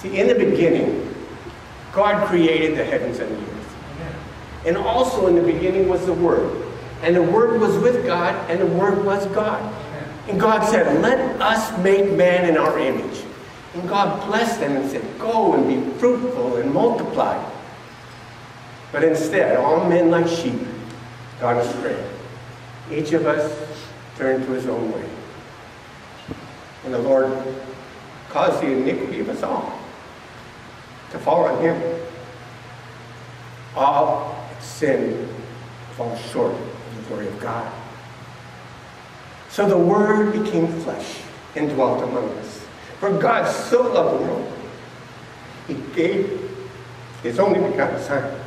See, in the beginning, God created the heavens and the earth. And also in the beginning was the Word. And the Word was with God, and the Word was God. And God said, Let us make man in our image. And God blessed them and said, Go and be fruitful and multiply. But instead, all men like sheep gone astray. Each of us turned to his own way. And the Lord caused the iniquity of us all to fall on him. All sin falls short of the glory of God. So the Word became flesh and dwelt among us. For God so loved the world, He gave His only begotten Son,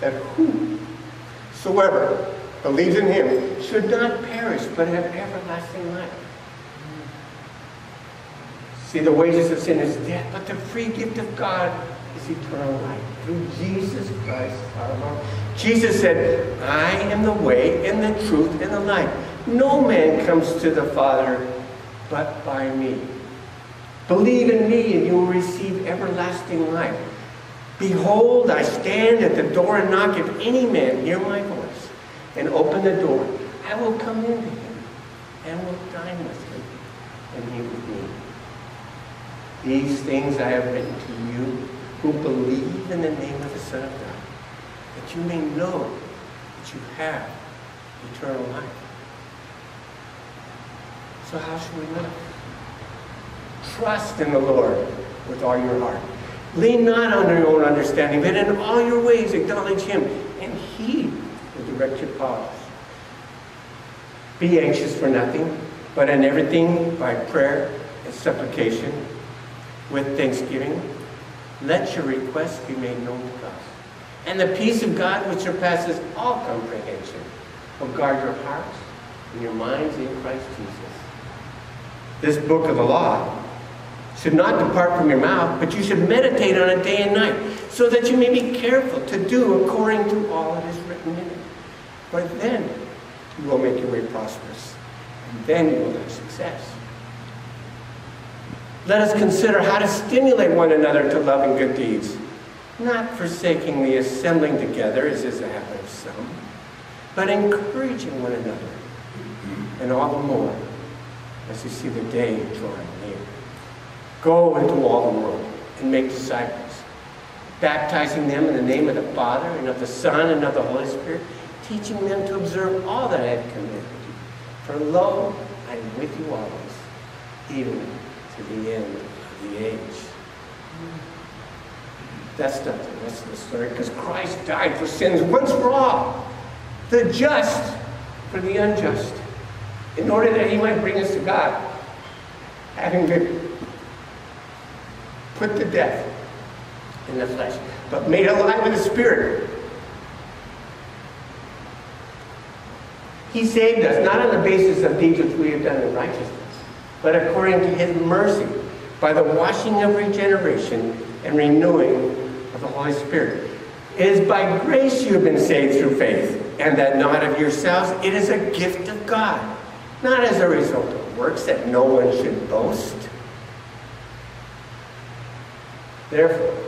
that whosoever believes in Him should not perish but have everlasting life. See, the wages of sin is death, but the free gift of God is eternal life through Jesus Christ our Lord. Jesus said, I am the way and the truth and the life. No man comes to the Father but by me. Believe in me and you will receive everlasting life. Behold, I stand at the door and knock. If any man hear my voice and open the door, I will come into him and will dine with him and he with me. These things I have written to you who believe in the name of the Son of God, that you may know that you have eternal life. So how should we live? Trust in the Lord with all your heart. Lean not on your own understanding, but in all your ways acknowledge him, and he will direct your paths. Be anxious for nothing, but in everything by prayer and supplication with thanksgiving let your requests be made known to God. And the peace of God, which surpasses all comprehension, will guard your hearts and your minds in Christ Jesus. This book of the law should not depart from your mouth, but you should meditate on it day and night, so that you may be careful to do according to all that is written in it. For then you will make your way prosperous, and then you will have success. Let us consider how to stimulate one another to love and good deeds, not forsaking the assembling together, as is the habit of some, but encouraging one another, and all the more as you see the day drawing near. Go into all the world and make disciples, baptizing them in the name of the Father and of the Son and of the Holy Spirit, teaching them to observe all that I have commanded you. For lo, I am with you always, even the end of the age. That's not the rest of the story, because Christ died for sins once for all, the just for the unjust, in order that he might bring us to God, having been put to death in the flesh, but made alive in the spirit. He saved us not on the basis of deeds which we have done in righteousness, but according to his mercy, by the washing of regeneration and renewing of the Holy Spirit. It is by grace you have been saved through faith, and that not of yourselves. It is a gift of God, not as a result of works that no one should boast. Therefore,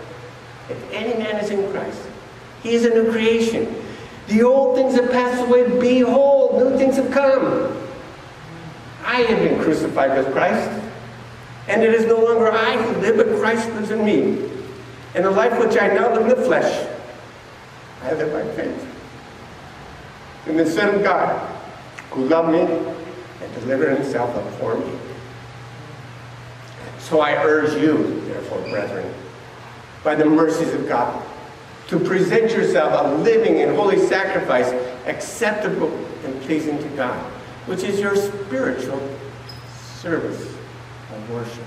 if any man is in Christ, he is a new creation. The old things have passed away. Behold, new things have come. I have been crucified with Christ, and it is no longer I who live, but Christ lives in me. And the life which I now live in the flesh, I live by faith in the Son of God, who loved me and delivered himself up for me. So I urge you, therefore, brethren, by the mercies of God, to present yourself a living and holy sacrifice, acceptable and pleasing to God, which is your spiritual service of worship.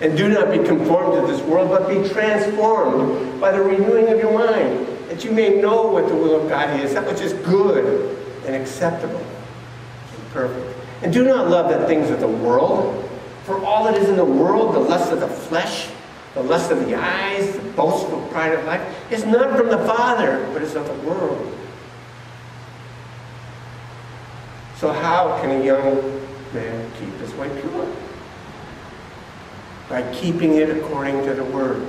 And do not be conformed to this world, but be transformed by the renewing of your mind, that you may know what the will of God is, that which is good and acceptable and perfect. And do not love the things of the world, for all that is in the world, the lust of the flesh, the lust of the eyes, the boastful pride of life, is not from the Father, but is of the world. So how can a young man keep his way pure? by keeping it according to the word.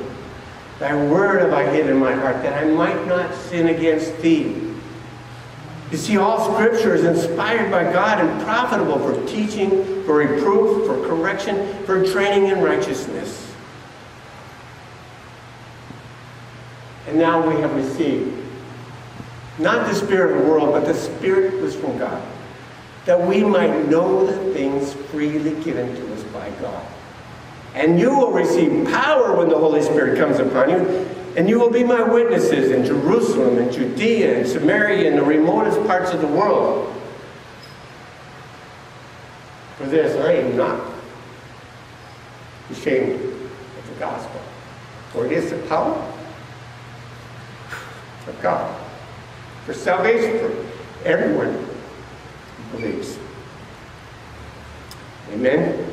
Thy word have I hid in my heart, that I might not sin against thee. You see, all scripture is inspired by God and profitable for teaching, for reproof, for correction, for training in righteousness. And now we have received not the spirit of the world, but the spirit was from God, that we might know the things freely given to us by God. And you will receive power when the Holy Spirit comes upon you, and you will be my witnesses in Jerusalem and Judea and Samaria and the remotest parts of the world. For this, I am not ashamed of the gospel, for it is the power of God for salvation for everyone believes. Amen.